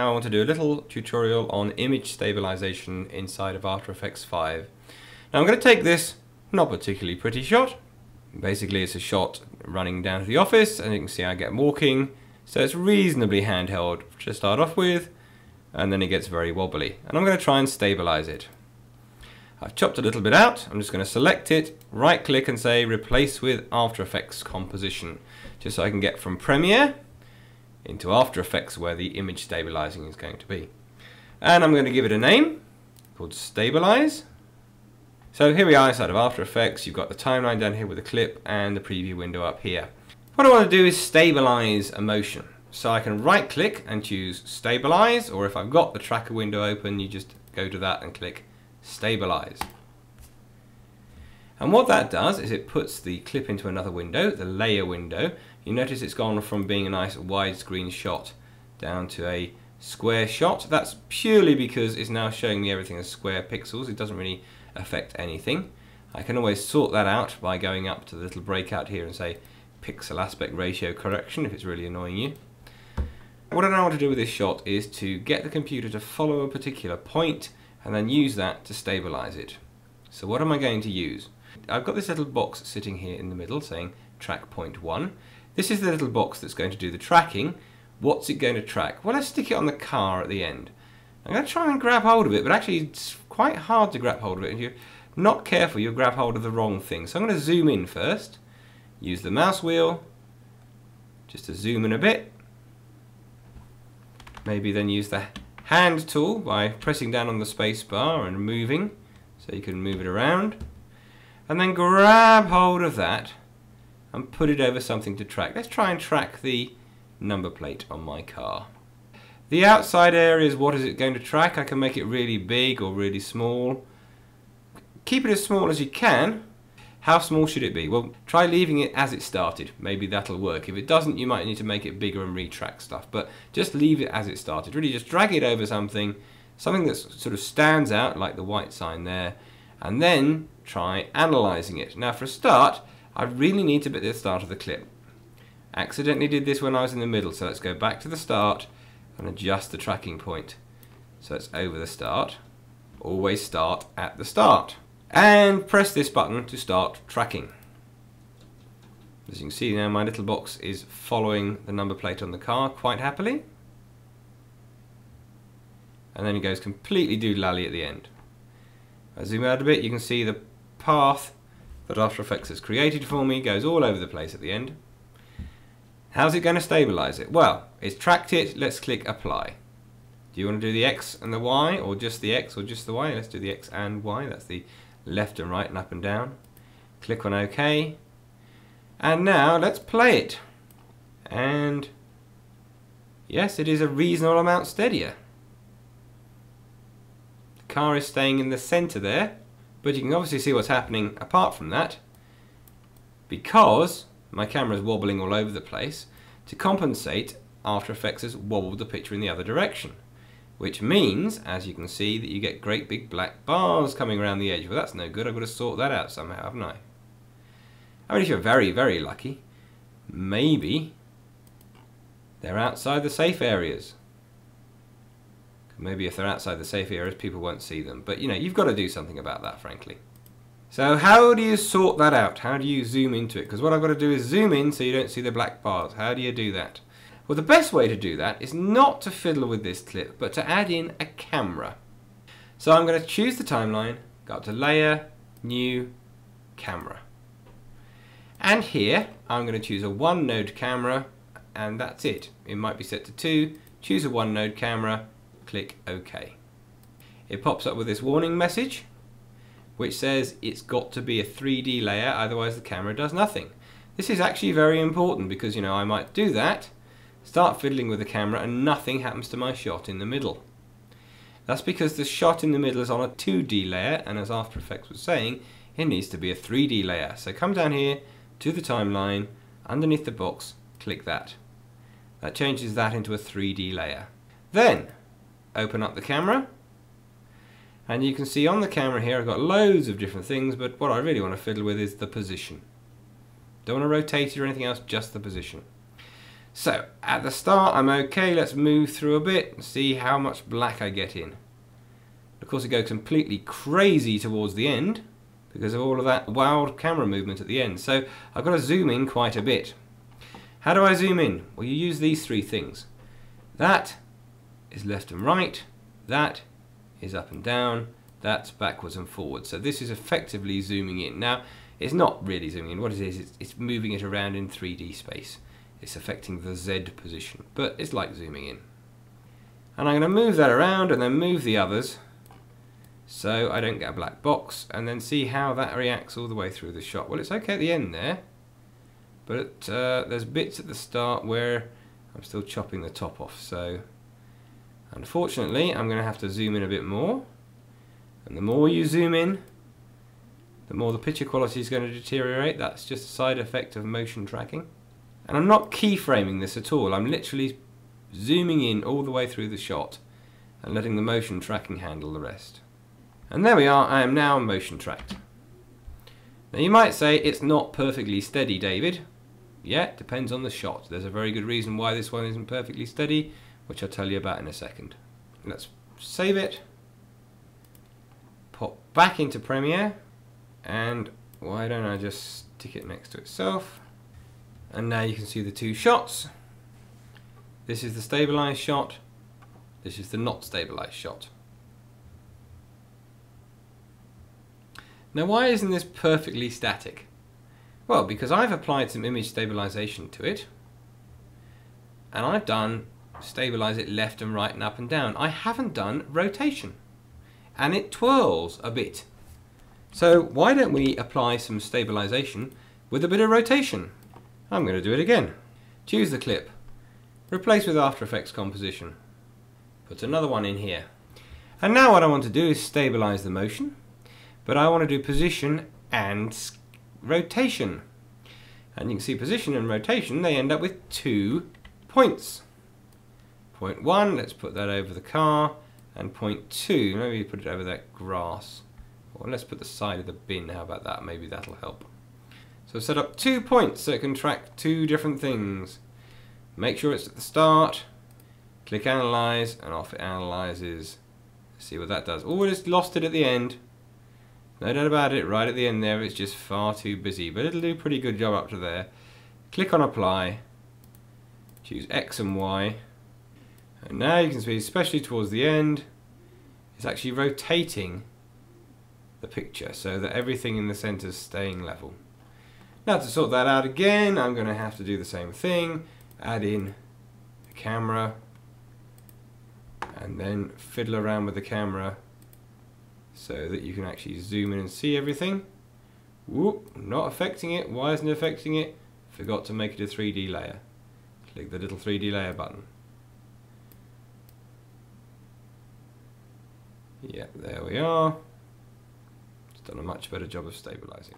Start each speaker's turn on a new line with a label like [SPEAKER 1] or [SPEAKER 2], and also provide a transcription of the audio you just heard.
[SPEAKER 1] now I want to do a little tutorial on image stabilization inside of After Effects 5. Now I'm going to take this not particularly pretty shot. Basically it's a shot running down to the office and you can see I get walking. So it's reasonably handheld to start off with and then it gets very wobbly. And I'm going to try and stabilize it. I've chopped a little bit out. I'm just going to select it, right click and say replace with After Effects composition. Just so I can get from Premiere into After Effects where the image stabilizing is going to be. And I'm going to give it a name called Stabilize. So here we are inside of After Effects. You've got the timeline down here with the clip and the preview window up here. What I want to do is stabilize a motion. So I can right click and choose stabilize or if I've got the tracker window open you just go to that and click stabilize. And what that does is it puts the clip into another window, the layer window, you notice it's gone from being a nice widescreen shot down to a square shot. That's purely because it's now showing me everything as square pixels. It doesn't really affect anything. I can always sort that out by going up to the little breakout here and say pixel aspect ratio correction if it's really annoying you. What I now want to do with this shot is to get the computer to follow a particular point and then use that to stabilize it. So what am I going to use? I've got this little box sitting here in the middle saying track point 1. This is the little box that's going to do the tracking. What's it going to track? Well, let's stick it on the car at the end. I'm going to try and grab hold of it, but actually it's quite hard to grab hold of it. If you're not careful, you'll grab hold of the wrong thing. So I'm going to zoom in first, use the mouse wheel, just to zoom in a bit. Maybe then use the hand tool by pressing down on the space bar and moving, so you can move it around. And then grab hold of that and put it over something to track. Let's try and track the number plate on my car. The outside area is what is it going to track? I can make it really big or really small. Keep it as small as you can. How small should it be? Well, try leaving it as it started. Maybe that'll work. If it doesn't, you might need to make it bigger and retrack stuff. But just leave it as it started. Really just drag it over something, something that sort of stands out, like the white sign there, and then try analyzing it. Now, for a start, I really need to be at the start of the clip. Accidentally did this when I was in the middle, so let's go back to the start and adjust the tracking point. So it's over the start. Always start at the start. And press this button to start tracking. As you can see now my little box is following the number plate on the car quite happily. And then it goes completely doodlally at the end. I zoom out a bit, you can see the path that After Effects has created for me goes all over the place at the end. How's it going to stabilize it? Well, it's tracked it, let's click apply. Do you want to do the X and the Y or just the X or just the Y? Let's do the X and Y, that's the left and right and up and down. Click on OK. And now let's play it. And yes, it is a reasonable amount steadier. Car is staying in the center there. But you can obviously see what's happening apart from that because my camera is wobbling all over the place. To compensate, After Effects has wobbled the picture in the other direction. Which means, as you can see, that you get great big black bars coming around the edge. Well, that's no good. I've got to sort that out somehow, haven't I? I mean, if you're very, very lucky, maybe they're outside the safe areas. Maybe if they're outside the safe areas, people won't see them. But, you know, you've got to do something about that, frankly. So how do you sort that out? How do you zoom into it? Because what I've got to do is zoom in so you don't see the black bars. How do you do that? Well, the best way to do that is not to fiddle with this clip, but to add in a camera. So I'm going to choose the timeline, go up to Layer, New, Camera. And here, I'm going to choose a one node camera, and that's it. It might be set to two, choose a one node camera, click OK. It pops up with this warning message which says it's got to be a 3D layer otherwise the camera does nothing. This is actually very important because you know I might do that, start fiddling with the camera and nothing happens to my shot in the middle. That's because the shot in the middle is on a 2D layer and as After Effects was saying it needs to be a 3D layer. So come down here to the timeline, underneath the box, click that. That changes that into a 3D layer. Then open up the camera and you can see on the camera here I've got loads of different things but what I really want to fiddle with is the position. Don't want to rotate it or anything else, just the position. So, at the start I'm okay, let's move through a bit and see how much black I get in. Of course it goes completely crazy towards the end because of all of that wild camera movement at the end. So I've got to zoom in quite a bit. How do I zoom in? Well you use these three things. That is left and right, that is up and down, that's backwards and forwards. So this is effectively zooming in. Now, it's not really zooming in. What it is, it's, it's moving it around in 3D space. It's affecting the Z position, but it's like zooming in. And I'm going to move that around and then move the others so I don't get a black box and then see how that reacts all the way through the shot. Well, it's okay at the end there, but uh, there's bits at the start where I'm still chopping the top off. So unfortunately, I'm going to have to zoom in a bit more. And the more you zoom in, the more the picture quality is going to deteriorate. That's just a side effect of motion tracking. And I'm not keyframing this at all. I'm literally zooming in all the way through the shot and letting the motion tracking handle the rest. And there we are, I am now motion tracked. Now you might say it's not perfectly steady, David. Yeah, depends on the shot. There's a very good reason why this one isn't perfectly steady, which I'll tell you about in a second. Let's save it pop back into Premiere and why don't I just stick it next to itself? And now you can see the two shots. This is the stabilized shot. This is the not stabilized shot. Now why isn't this perfectly static? Well because I've applied some image stabilization to it and I've done stabilize it left and right and up and down I haven't done rotation and it twirls a bit. So why don't we apply some stabilization with a bit of rotation? I'm going to do it again. Choose the clip. Replace with After Effects composition. Put another one in here. And now what I want to do is stabilize the motion, but I want to do position and rotation. And you can see position and rotation, they end up with two points. Point one, let's put that over the car and point two, maybe put it over that grass. Or let's put the side of the bin, how about that? Maybe that'll help. So set up two points so it can track two different things. Make sure it's at the start, click analyze, and off it analyzes. See what that does. Oh, it's lost it at the end. No doubt about it, right at the end there, it's just far too busy, but it'll do a pretty good job up to there. Click on apply, choose X and Y, and now you can see, especially towards the end, it's actually rotating the picture so that everything in the center is staying level. Now to sort that out again, I'm going to have to do the same thing, add in the camera, and then fiddle around with the camera so that you can actually zoom in and see everything. Whoop, not affecting it. Why isn't it affecting it? Forgot to make it a 3D layer. Click the little 3D layer button. Yeah, there we are. It's done a much better job of stabilizing.